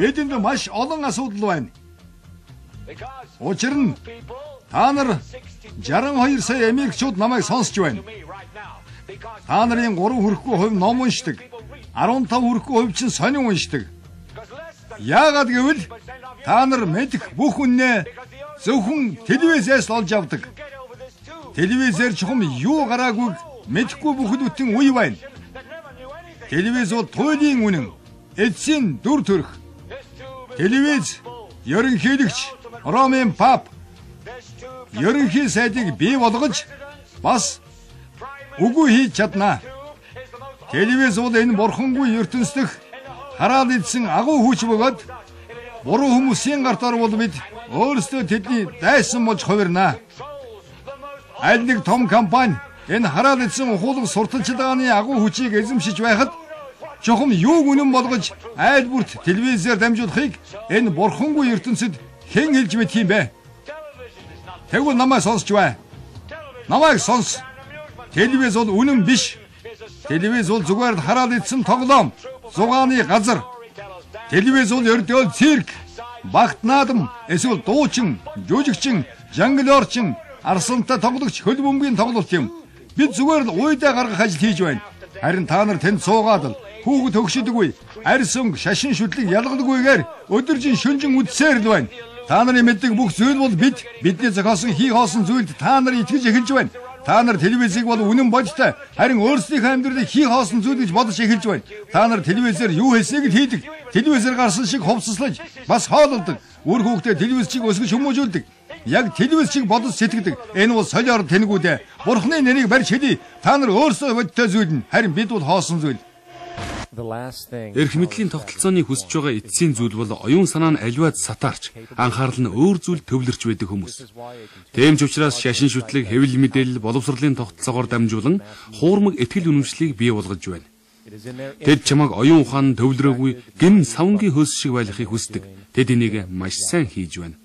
бидэнд маш олон асуудал байна. Учир нь та нар 62 сая Америкчууд намайг сонсч байна. Та нарын 3 хүрэхгүй хувь ном уншдаг. 15 хүрэхгүй хувь чинь сонин уншдаг. Яагаад гэвэл та нар мэдэх бүх үннээ зөвхөн телевизээс олж авдаг. Телевизээр чухам юу гараагүй мэдэхгүй бүхэлдээ үе байна. Телевиз бол туйлын үнэн, эцсийн дүр төрх. Телевиз ерөнхийлөгч Ромын пап ерөнхий сайдыг бий болгож бас үгүй хийж чадна. Телевиз бол энэ бурхангүй ертөнц дэх хараад идсэн агуу хүч бөгөөд буруу хүмүүсийн гарт орвол бид өөрсдөө тэдний дайсан болж хувирнаа. Аль нэг том компани энэ хараад идсэн ухуулга сурталчилгааны агуу хүчийг эзэмшиж байхад чухам юуг үнэн болгож айл бүрт телевизээр дамжуулахыг энэ бурхангүй ертөнцид хэн хэлж мэт юм бэ? Тэгвэл намайг сонсч бай. Намайг сонс. Телевиз бол үнэн биш. Телевиз бол зүгээр хараад идсэн тоглоом, зугааны газар. Телевиз бол ердөө цирк, багт наадам, эсвэл дуучин, жүжигчин, жонглерчин, арсантай тоглогч хөл бөмбөгийн тоглолт юм. Бид зүгээр л уйдаа гаргах ажил хийж байна. Харин та нар тэнд суугаад л хүүхэд төгшөдөггүй, арьс өнгө, шашин шүтлэг ялгадаггүйгээр өдөржин шүнжин үдсээр л байна. Та нарын мэддэг бүх зүйл бол бид бидний зохиосон хий хоосон зүйлд та нар итгэж эхэлж байна. Та нар телевизийг бол үнэн бодтой харин өөрсдийнхөө амьдралыг хий хоосон зүйл гэж бодож эхэлж байна. Та нар телевизээр юу хэлсэйг л хийдэг. Телевизээр гарсан шиг хувцаслаж бас хоололдог. Үр хүүхдээ телевиз чиг өсгөж хүмүүжүүлдэг. Яг телевиз чиг бодож сэтгэдэг. Энэ бол солиор тэнгүүдэ. Бурхны нэрийг барьж хэлий. Та нар өөрсдөө бодтой зүйл нь харин бид бол хоосон зүйл. Эрх мэдлийн тогтолцооны хүсэж байгаа эцсийн зүйл бол оюун санаа нь аливаад сатаарч анхаарал нь өөр зүйл төвлөрч байдаг хүмүүс. Тэмч учраас шашин шүтлэг, хэвлэл мэдээлэл, боловсролын тогтолцоогоор дамжуулан хуурмаг ихтгэл үнэмшлийг бий болгож байна. Тэд чамайг оюун ухаан төвлөрөөгүй гин савнгийн хөөс шиг байлгахыг хүсдэг. Тэд энийг маш сайн хийж байна.